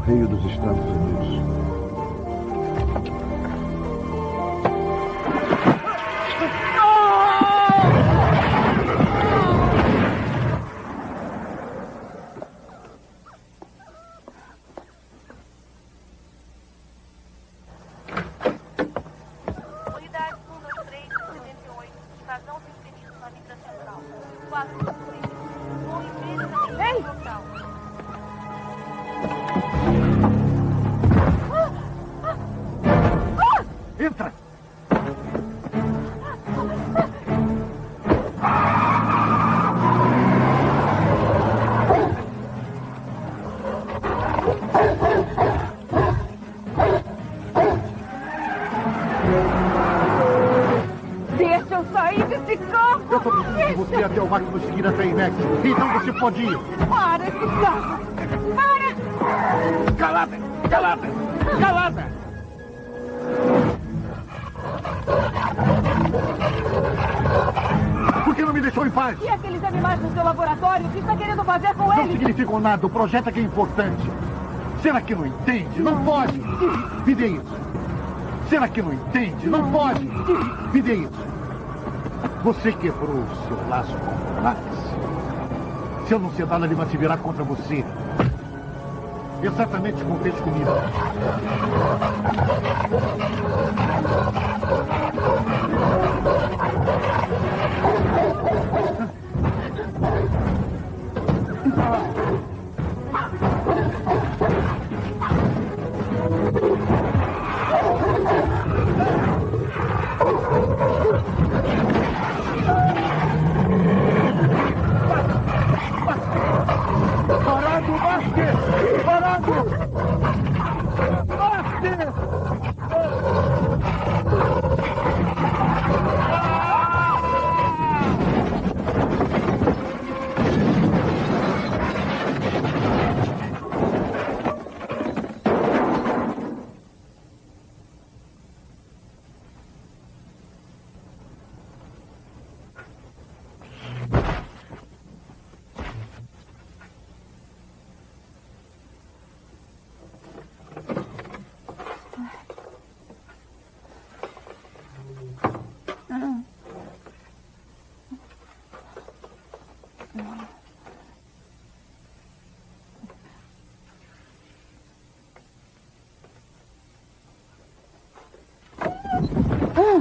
Correio dos Estados Unidos. Eu pedindo de você até o máximo seguir até Inex. Então você pode ir. Para carro! Para! Calada! Calada! Calada! Por que não me deixou em paz? E aqueles animais no seu laboratório? O que está querendo fazer com Não eles? significam nada. O projeto é que é importante. Será que não entende? Não pode. Me dê isso. Será que não entende? Não pode. Me dê isso. Você quebrou o seu laço com o Max. Se eu não ser nada, ele vai se virar contra você. Exatamente como fez comigo.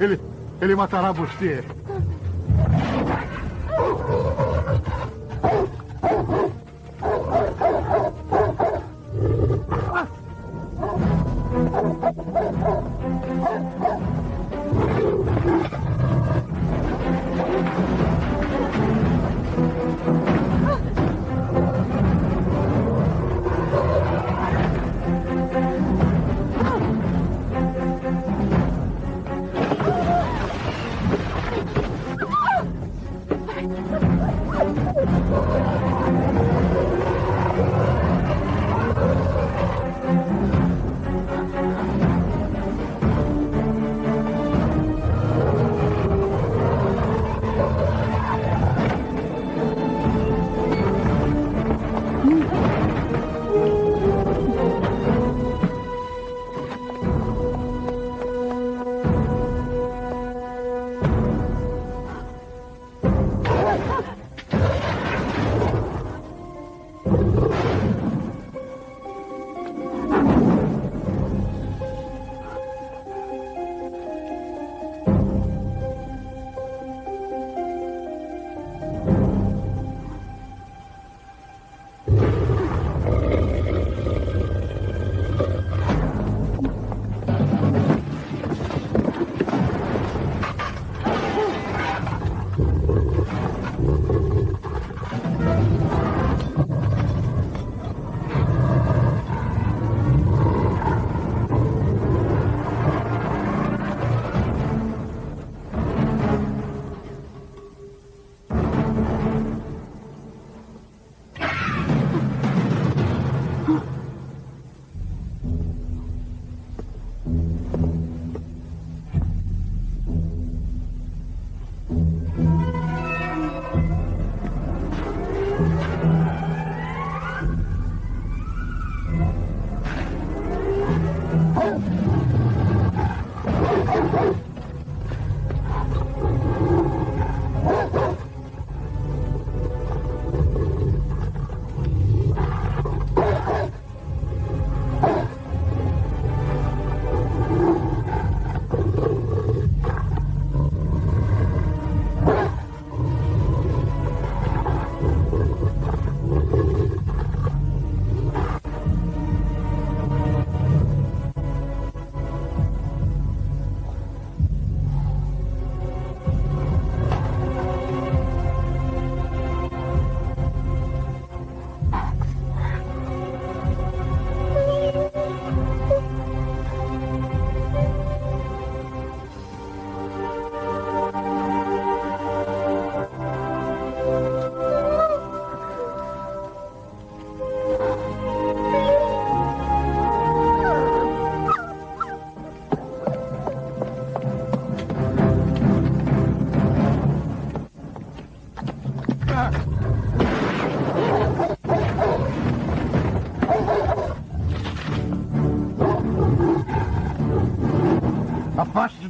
Ele, ele matará você.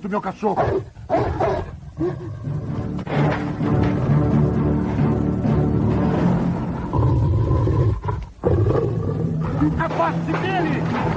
Do meu cachorro. Afaste-se dele!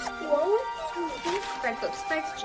Whoa. Red Lip's Vice